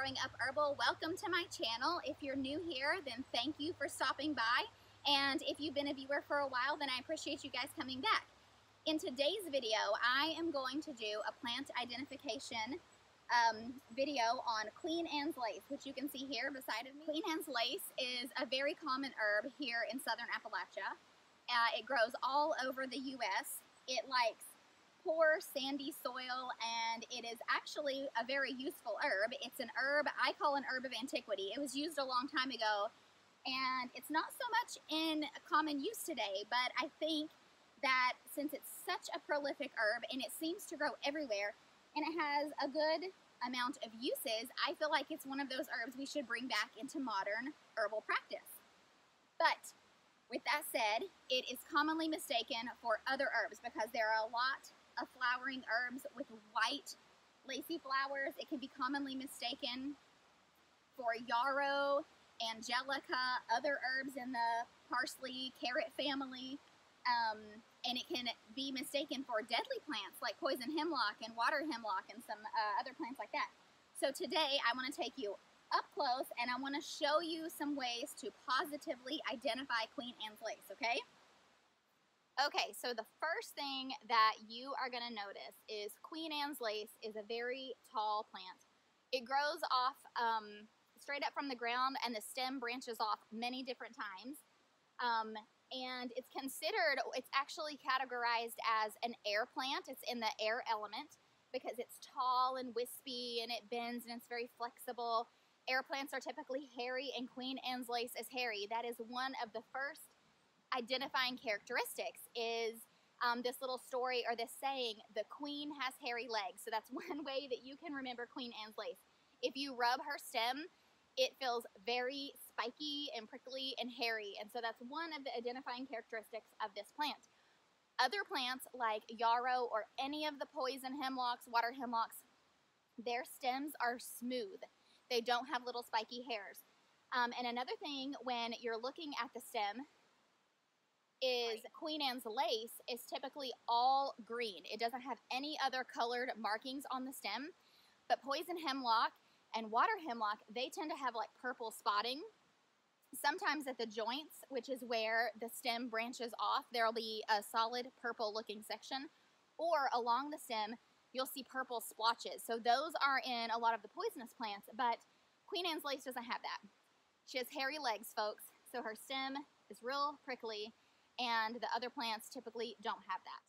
Growing Up Herbal. Welcome to my channel. If you're new here, then thank you for stopping by. And if you've been a viewer for a while, then I appreciate you guys coming back. In today's video, I am going to do a plant identification um, video on Queen Anne's lace, which you can see here beside of me. Queen Anne's lace is a very common herb here in southern Appalachia. Uh, it grows all over the U.S. It likes poor sandy soil and it is actually a very useful herb. It's an herb I call an herb of antiquity. It was used a long time ago and it's not so much in common use today, but I think that since it's such a prolific herb and it seems to grow everywhere and it has a good amount of uses, I feel like it's one of those herbs we should bring back into modern herbal practice. But with that said, it is commonly mistaken for other herbs because there are a lot of flowering herbs with white lacy flowers. It can be commonly mistaken for yarrow, angelica, other herbs in the parsley, carrot family. Um, and it can be mistaken for deadly plants like poison hemlock and water hemlock and some uh, other plants like that. So today I want to take you up close and I want to show you some ways to positively identify Queen Anne's lace, okay? Okay, so the first thing that you are going to notice is Queen Anne's lace is a very tall plant. It grows off um, straight up from the ground and the stem branches off many different times. Um, and it's considered, it's actually categorized as an air plant. It's in the air element because it's tall and wispy and it bends and it's very flexible. Air plants are typically hairy and Queen Anne's lace is hairy. That is one of the first identifying characteristics is um, this little story or this saying, the queen has hairy legs. So that's one way that you can remember Queen Anne's lace. If you rub her stem, it feels very spiky and prickly and hairy. And so that's one of the identifying characteristics of this plant. Other plants like yarrow or any of the poison hemlocks, water hemlocks, their stems are smooth. They don't have little spiky hairs. Um, and another thing, when you're looking at the stem, is Queen Anne's lace is typically all green. It doesn't have any other colored markings on the stem. But poison hemlock and water hemlock, they tend to have like purple spotting. Sometimes at the joints, which is where the stem branches off, there'll be a solid purple looking section. Or along the stem, you'll see purple splotches. So those are in a lot of the poisonous plants, but Queen Anne's lace doesn't have that. She has hairy legs, folks, so her stem is real prickly and the other plants typically don't have that.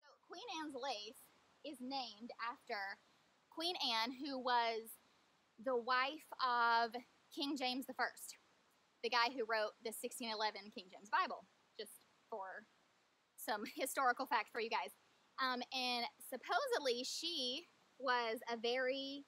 So Queen Anne's lace is named after Queen Anne, who was the wife of King James I, the guy who wrote the 1611 King James Bible, just for some historical fact for you guys. Um, and supposedly she was a very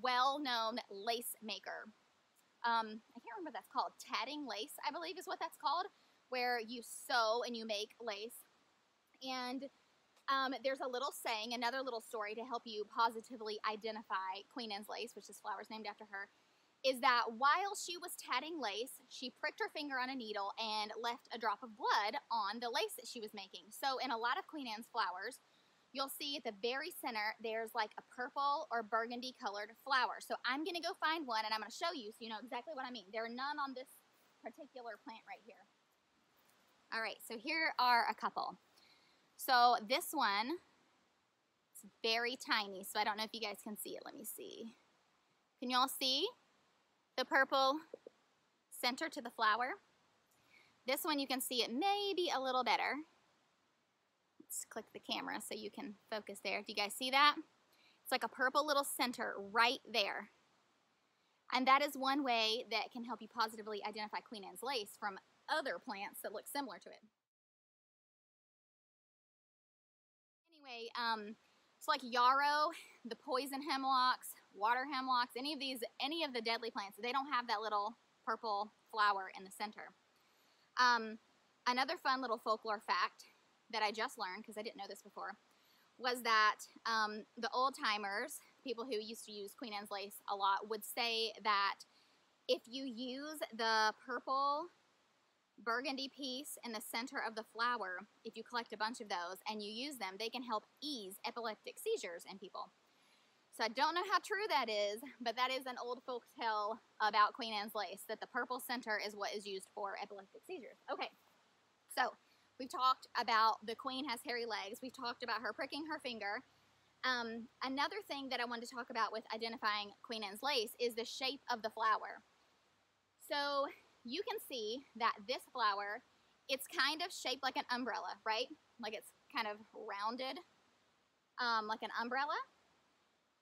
well-known lace maker um, I can't remember what that's called. Tatting lace, I believe is what that's called, where you sew and you make lace. And um, there's a little saying, another little story to help you positively identify Queen Anne's lace, which is flowers named after her, is that while she was tatting lace, she pricked her finger on a needle and left a drop of blood on the lace that she was making. So in a lot of Queen Anne's flowers, you'll see at the very center, there's like a purple or burgundy colored flower. So I'm going to go find one and I'm going to show you so you know exactly what I mean. There are none on this particular plant right here. All right, so here are a couple. So this one, it's very tiny, so I don't know if you guys can see it. Let me see. Can you all see the purple center to the flower? This one you can see it maybe a little better. Let's click the camera so you can focus there. Do you guys see that? It's like a purple little center right there. And that is one way that can help you positively identify Queen Anne's lace from other plants that look similar to it. Anyway, um, it's like yarrow, the poison hemlocks, water hemlocks, any of these, any of the deadly plants, they don't have that little purple flower in the center. Um, another fun little folklore fact that I just learned, because I didn't know this before, was that um, the old timers, people who used to use Queen Anne's lace a lot, would say that if you use the purple burgundy piece in the center of the flower, if you collect a bunch of those and you use them, they can help ease epileptic seizures in people. So I don't know how true that is, but that is an old folk tale about Queen Anne's lace, that the purple center is what is used for epileptic seizures. Okay, so we've talked about the queen has hairy legs. We've talked about her pricking her finger. Um, another thing that I wanted to talk about with identifying Queen Anne's lace is the shape of the flower. So you can see that this flower, it's kind of shaped like an umbrella, right? Like it's kind of rounded, um, like an umbrella.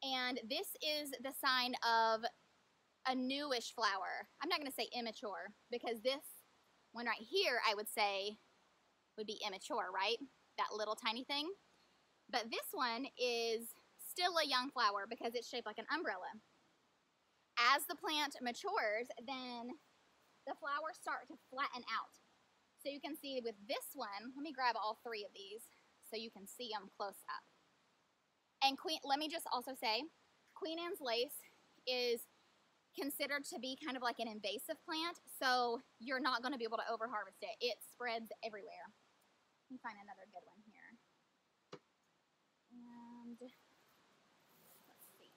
And this is the sign of a newish flower. I'm not going to say immature because this one right here, I would say, would be immature, right? That little tiny thing. But this one is still a young flower because it's shaped like an umbrella. As the plant matures, then the flowers start to flatten out. So you can see with this one, let me grab all three of these so you can see them close up. And queen, let me just also say, Queen Anne's lace is considered to be kind of like an invasive plant, so you're not going to be able to overharvest it. It spreads everywhere. Me find another good one here. And let's see.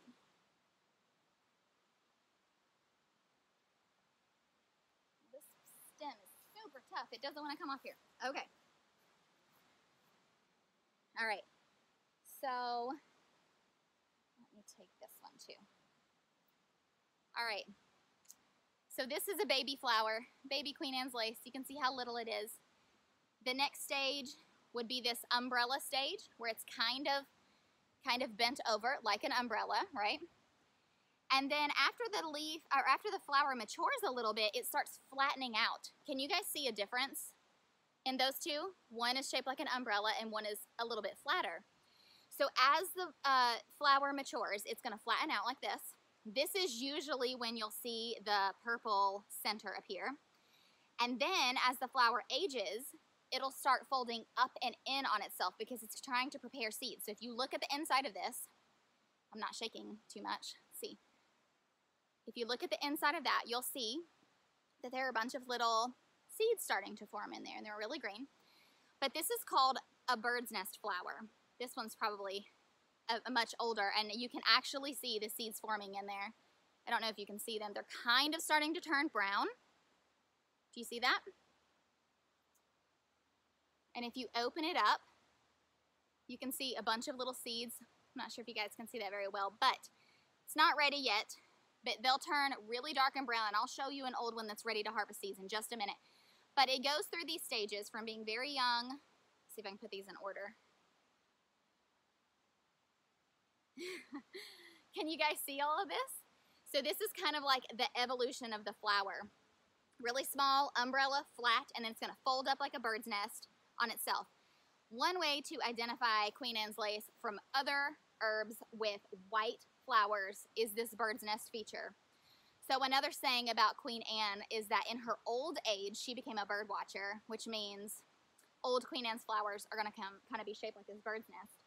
This stem is super tough. It doesn't want to come off here. Okay. All right. So let me take this one too. All right. So this is a baby flower, baby Queen Anne's lace. You can see how little it is. The next stage would be this umbrella stage where it's kind of kind of bent over like an umbrella, right? And then after the leaf or after the flower matures a little bit, it starts flattening out. Can you guys see a difference in those two? One is shaped like an umbrella and one is a little bit flatter. So as the uh, flower matures, it's going to flatten out like this. This is usually when you'll see the purple center appear. And then as the flower ages, it'll start folding up and in on itself because it's trying to prepare seeds. So if you look at the inside of this, I'm not shaking too much, see. If you look at the inside of that, you'll see that there are a bunch of little seeds starting to form in there and they're really green. But this is called a bird's nest flower. This one's probably a, a much older, and you can actually see the seeds forming in there. I don't know if you can see them. They're kind of starting to turn brown. Do you see that? And if you open it up, you can see a bunch of little seeds. I'm not sure if you guys can see that very well, but it's not ready yet. But they'll turn really dark and brown, and I'll show you an old one that's ready to harvest seeds in just a minute. But it goes through these stages from being very young. see if I can put these in order. Can you guys see all of this? So this is kind of like the evolution of the flower. Really small, umbrella, flat, and then it's gonna fold up like a bird's nest on itself. One way to identify Queen Anne's lace from other herbs with white flowers is this bird's nest feature. So another saying about Queen Anne is that in her old age, she became a bird watcher, which means old Queen Anne's flowers are gonna come kind of be shaped like this bird's nest.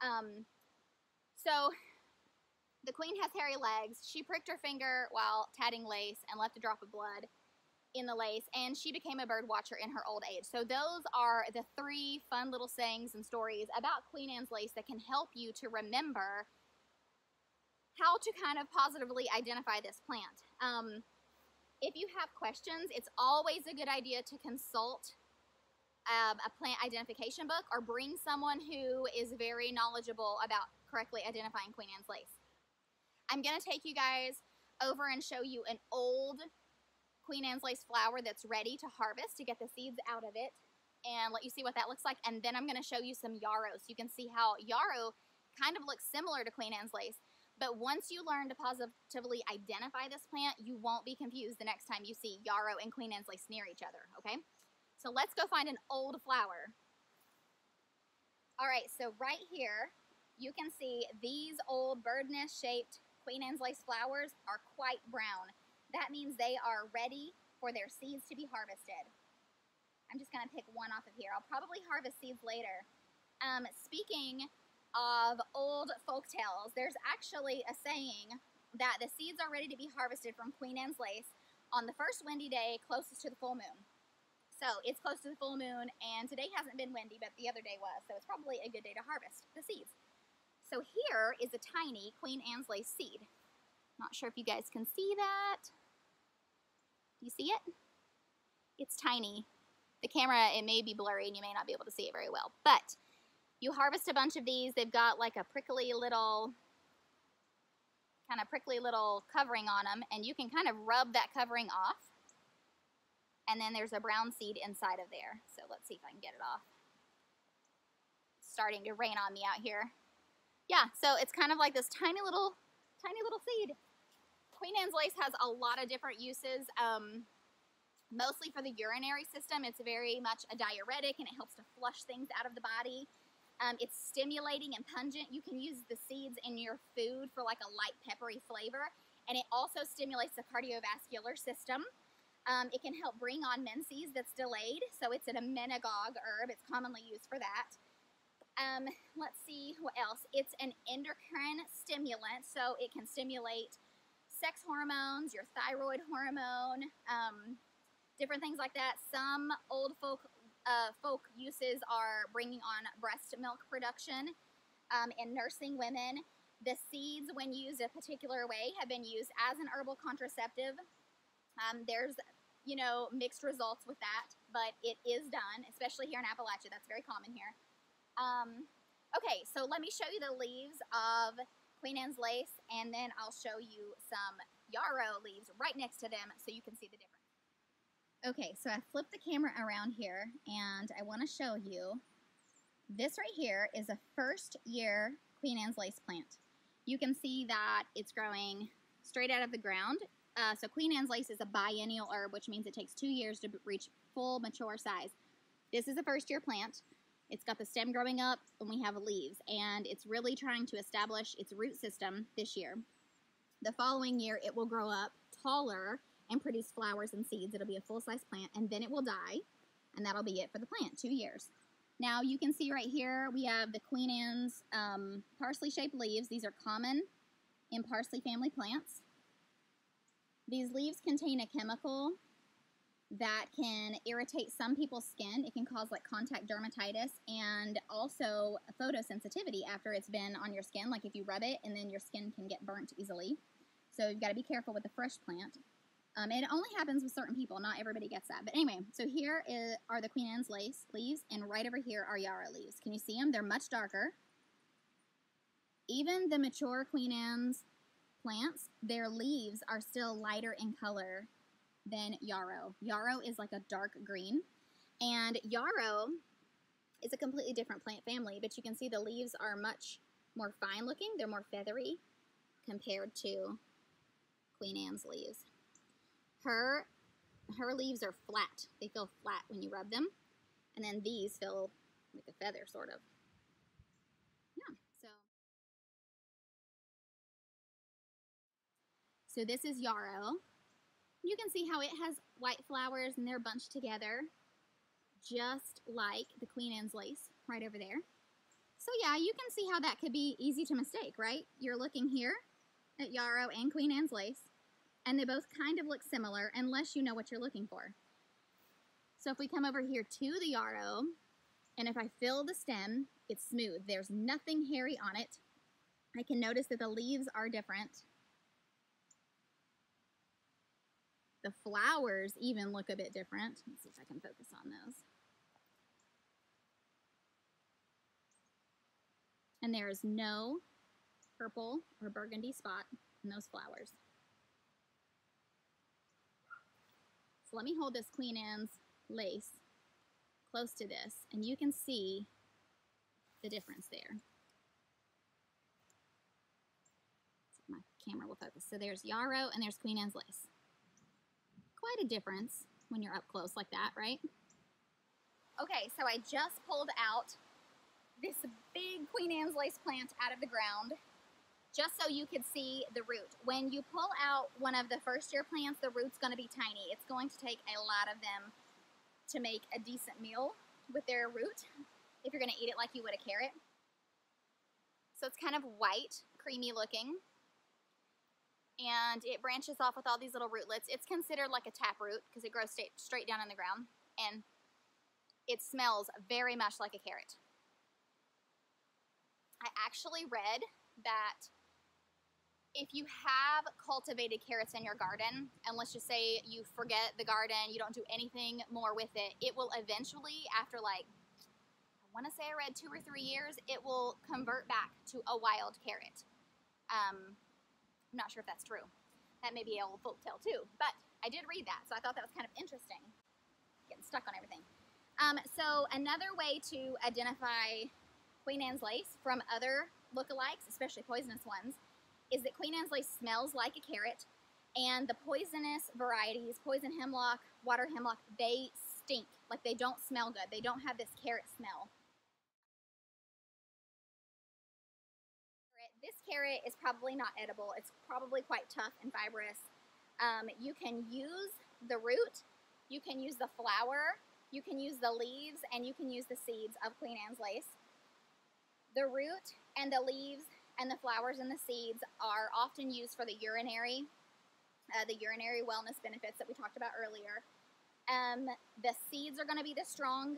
Um, so the queen has hairy legs. She pricked her finger while tatting lace and left a drop of blood in the lace, and she became a bird watcher in her old age. So those are the three fun little sayings and stories about Queen Anne's lace that can help you to remember how to kind of positively identify this plant. Um, if you have questions, it's always a good idea to consult um, a plant identification book or bring someone who is very knowledgeable about correctly identifying Queen Anne's lace. I'm going to take you guys over and show you an old Queen Anne's lace flower that's ready to harvest to get the seeds out of it and let you see what that looks like. And then I'm going to show you some yarrow so you can see how yarrow kind of looks similar to Queen Anne's lace. But once you learn to positively identify this plant, you won't be confused the next time you see yarrow and Queen Anne's lace near each other, okay? So let's go find an old flower. All right, so right here, you can see these old bird nest shaped Queen Anne's lace flowers are quite brown. That means they are ready for their seeds to be harvested. I'm just going to pick one off of here. I'll probably harvest seeds later. Um, speaking of old folk tales, there's actually a saying that the seeds are ready to be harvested from Queen Anne's lace on the first windy day closest to the full moon. So it's close to the full moon, and today hasn't been windy, but the other day was. So it's probably a good day to harvest the seeds. So here is a tiny Queen Anne's lace seed. Not sure if you guys can see that. You see it? It's tiny. The camera, it may be blurry and you may not be able to see it very well. But you harvest a bunch of these. They've got like a prickly little, kind of prickly little covering on them. And you can kind of rub that covering off. And then there's a brown seed inside of there. So let's see if I can get it off. It's starting to rain on me out here. Yeah, so it's kind of like this tiny little, tiny little seed. Queen Anne's lace has a lot of different uses. Um, mostly for the urinary system. It's very much a diuretic and it helps to flush things out of the body. Um, it's stimulating and pungent. You can use the seeds in your food for like a light peppery flavor. And it also stimulates the cardiovascular system. Um, it can help bring on menses that's delayed. So it's an emmenagogue herb. It's commonly used for that. Um, let's see what else. It's an endocrine stimulant. So it can stimulate sex hormones, your thyroid hormone, um, different things like that. Some old folk uh, folk uses are bringing on breast milk production um, in nursing women. The seeds, when used a particular way, have been used as an herbal contraceptive. Um, there's, you know, mixed results with that, but it is done, especially here in Appalachia. That's very common here. Um, okay, so let me show you the leaves of Queen Anne's lace, and then I'll show you some yarrow leaves right next to them so you can see the difference. Okay, so I flipped the camera around here and I want to show you this right here is a first year Queen Anne's lace plant. You can see that it's growing straight out of the ground. Uh, so Queen Anne's lace is a biennial herb, which means it takes two years to reach full mature size. This is a first year plant. It's got the stem growing up and we have leaves and it's really trying to establish its root system this year. The following year it will grow up taller and produce flowers and seeds. It'll be a full-size plant, and then it will die, and that'll be it for the plant, two years. Now, you can see right here, we have the Queen Anne's um, parsley-shaped leaves. These are common in parsley family plants. These leaves contain a chemical that can irritate some people's skin. It can cause like contact dermatitis and also photosensitivity after it's been on your skin. Like if you rub it and then your skin can get burnt easily. So you've got to be careful with the fresh plant. Um, it only happens with certain people. Not everybody gets that. But anyway, so here is, are the Queen Anne's lace leaves, and right over here are yarrow leaves. Can you see them? They're much darker. Even the mature Queen Anne's plants, their leaves are still lighter in color than yarrow. Yarrow is like a dark green. And yarrow is a completely different plant family, but you can see the leaves are much more fine looking. They're more feathery compared to Queen Anne's leaves. Her her leaves are flat. They feel flat when you rub them. And then these feel like a feather, sort of. Yeah, so. So this is yarrow. You can see how it has white flowers and they're bunched together, just like the Queen Anne's lace right over there. So yeah, you can see how that could be easy to mistake, right? You're looking here at yarrow and Queen Anne's lace and they both kind of look similar unless you know what you're looking for. So if we come over here to the yarrow, and if I fill the stem, it's smooth. There's nothing hairy on it. I can notice that the leaves are different. The flowers even look a bit different. Let's see if I can focus on those. And there is no purple or burgundy spot in those flowers. So let me hold this Queen Anne's lace close to this, and you can see the difference there. So my camera will focus. So there's yarrow and there's Queen Anne's lace. Quite a difference when you're up close like that, right? Okay, so I just pulled out this big Queen Anne's lace plant out of the ground just so you could see the root. When you pull out one of the first year plants, the root's going to be tiny. It's going to take a lot of them to make a decent meal with their root if you're going to eat it like you would a carrot. So it's kind of white, creamy looking. And it branches off with all these little rootlets. It's considered like a taproot because it grows straight, straight down in the ground. and it smells very much like a carrot. I actually read that if you have cultivated carrots in your garden, and let's just say you forget the garden, you don't do anything more with it, it will eventually, after like, I want to say I read two or three years, it will convert back to a wild carrot. Um, I'm not sure if that's true. That may be an old folk tale too, but I did read that, so I thought that was kind of interesting. Getting stuck on everything. Um, so another way to identify Queen Anne's lace from other lookalikes, especially poisonous ones, is that Queen Anne's lace smells like a carrot, and the poisonous varieties, poison hemlock, water hemlock, they stink. Like they don't smell good. They don't have this carrot smell. Carrot is probably not edible. It's probably quite tough and fibrous. Um, you can use the root, you can use the flower, you can use the leaves, and you can use the seeds of Queen Anne's lace. The root and the leaves and the flowers and the seeds are often used for the urinary, uh, the urinary wellness benefits that we talked about earlier. Um, the seeds are going to be the strong,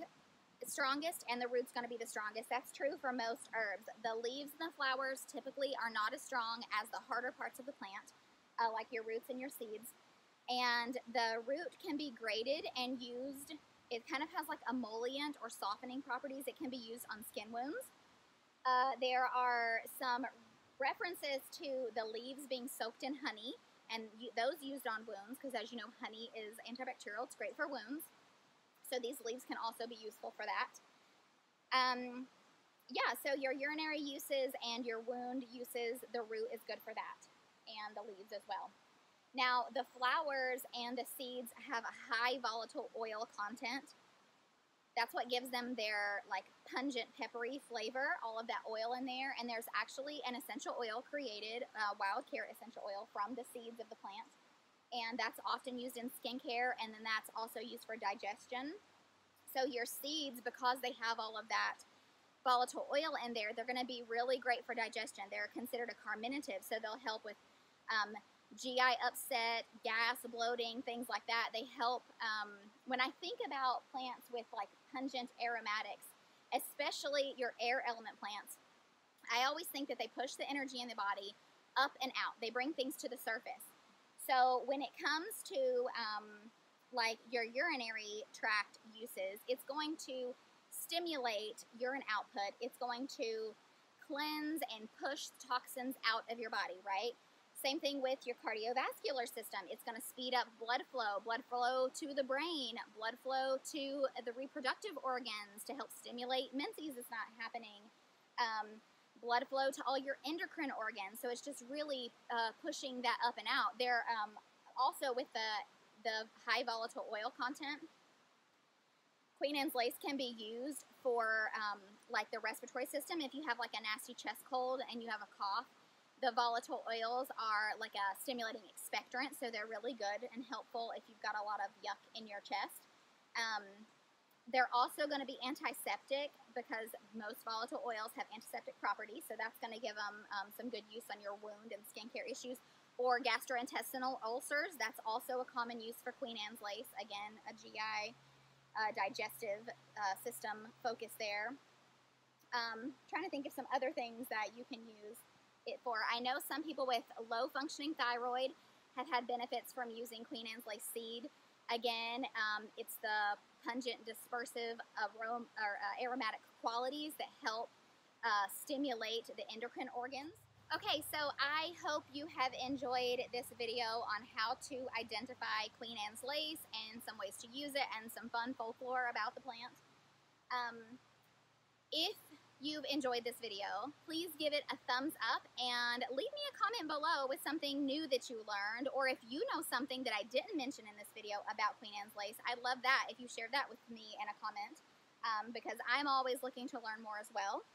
strongest, and the root's going to be the strongest. That's true for most herbs. The leaves and the flowers typically are not as strong as the harder parts of the plant, uh, like your roots and your seeds. And the root can be grated and used. It kind of has like emollient or softening properties. It can be used on skin wounds. Uh, there are some references to the leaves being soaked in honey, and those used on wounds because, as you know, honey is antibacterial. It's great for wounds. So these leaves can also be useful for that. Um, yeah, so your urinary uses and your wound uses, the root is good for that, and the leaves as well. Now, the flowers and the seeds have a high volatile oil content, that's what gives them their like pungent peppery flavor all of that oil in there and there's actually an essential oil created uh, wild carrot essential oil from the seeds of the plant and that's often used in skincare and then that's also used for digestion so your seeds because they have all of that volatile oil in there they're going to be really great for digestion they're considered a carminative so they'll help with um, GI upset, gas, bloating, things like that. They help. Um, when I think about plants with like pungent aromatics, especially your air element plants, I always think that they push the energy in the body up and out. They bring things to the surface. So when it comes to um, like your urinary tract uses, it's going to stimulate urine output. It's going to cleanse and push toxins out of your body, right? Same thing with your cardiovascular system. It's going to speed up blood flow, blood flow to the brain, blood flow to the reproductive organs to help stimulate menses is not happening. Um, blood flow to all your endocrine organs. So it's just really uh, pushing that up and out. There, um, also with the the high volatile oil content, Queen Anne's lace can be used for um, like the respiratory system. If you have like a nasty chest cold and you have a cough, the volatile oils are like a stimulating expectorant, so they're really good and helpful if you've got a lot of yuck in your chest. Um, they're also going to be antiseptic because most volatile oils have antiseptic properties, so that's going to give them um, some good use on your wound and skincare issues. Or gastrointestinal ulcers, that's also a common use for Queen Anne's lace. Again, a GI uh, digestive uh, system focus there. Um, trying to think of some other things that you can use it for. I know some people with low functioning thyroid have had benefits from using Queen Anne's lace seed. Again, um, it's the pungent dispersive aroma, or, uh, aromatic qualities that help uh, stimulate the endocrine organs. Okay, so I hope you have enjoyed this video on how to identify Queen Anne's lace and some ways to use it and some fun folklore about the plant. Um, if you've enjoyed this video, please give it a thumbs up and leave me a comment below with something new that you learned or if you know something that I didn't mention in this video about Queen Anne's Lace. I'd love that if you shared that with me in a comment um, because I'm always looking to learn more as well.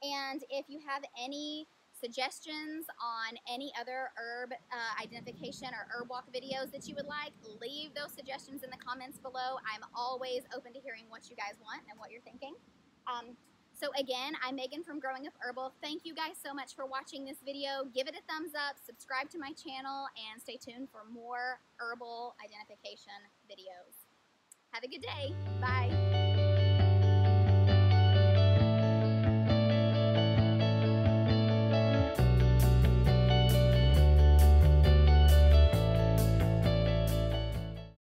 And if you have any suggestions on any other herb uh, identification or herb walk videos that you would like, leave those suggestions in the comments below. I'm always open to hearing what you guys want and what you're thinking. Um, so again, I'm Meagan from Growing Up Herbal. Thank you guys so much for watching this video. Give it a thumbs up, subscribe to my channel, and stay tuned for more herbal identification videos. Have a good day. Bye.